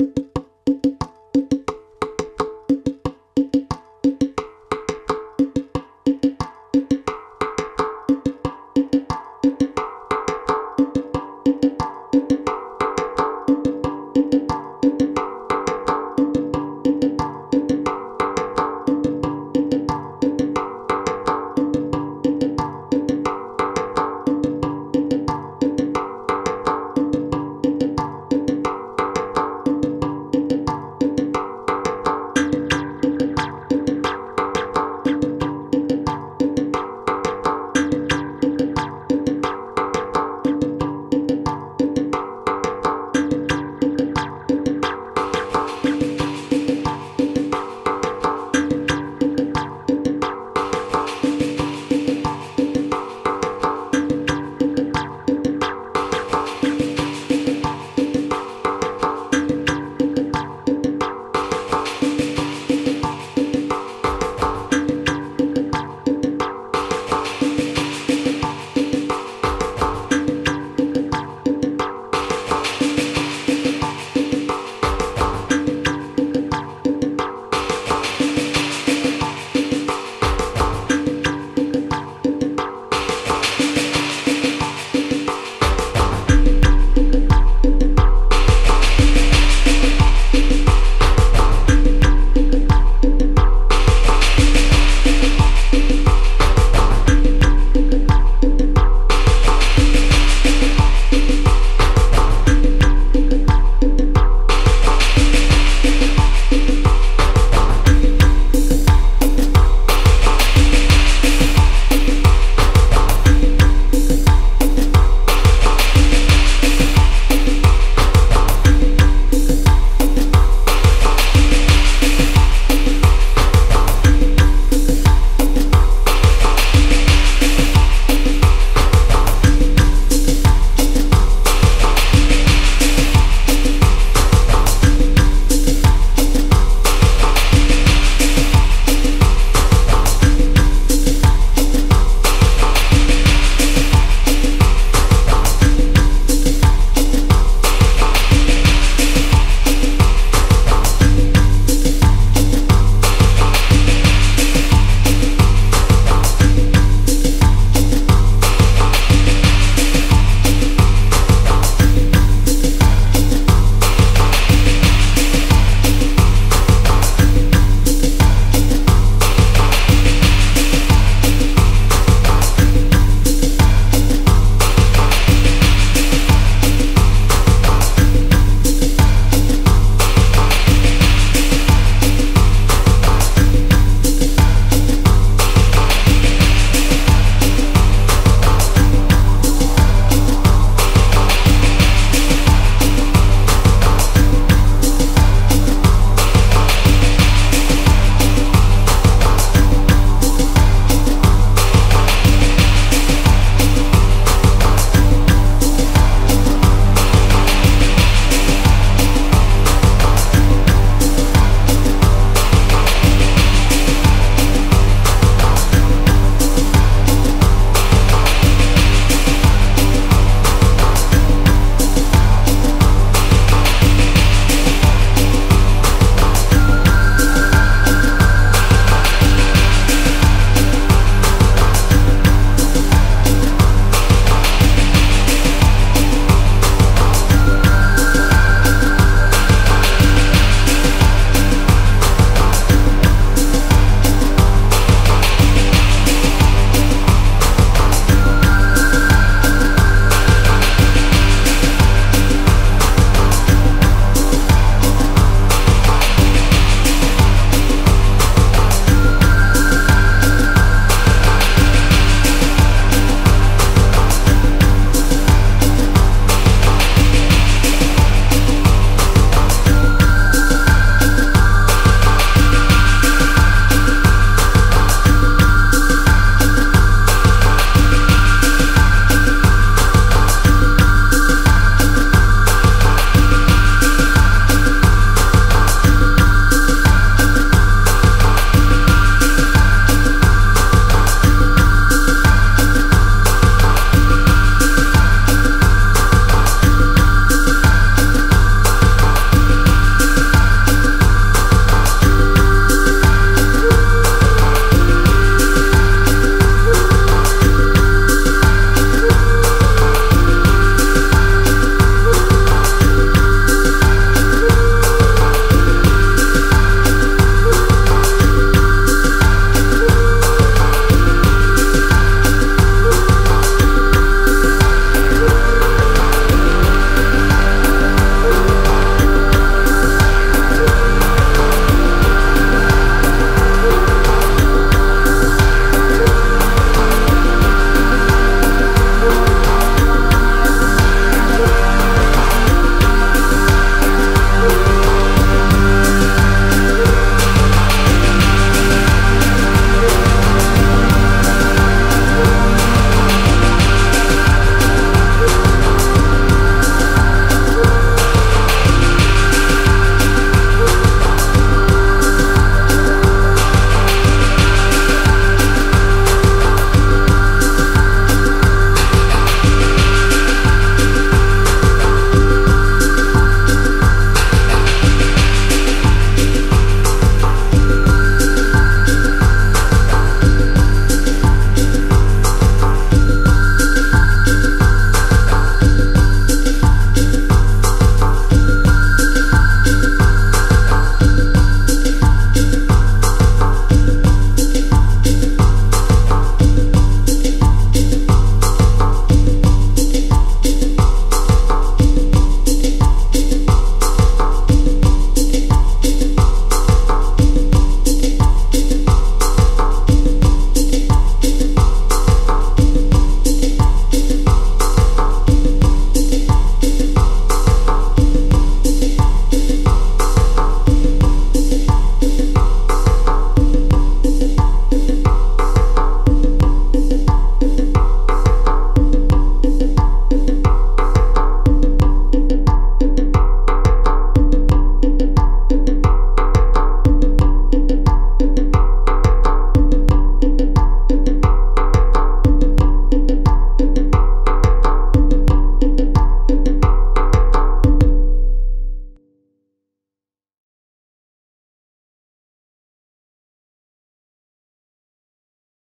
you.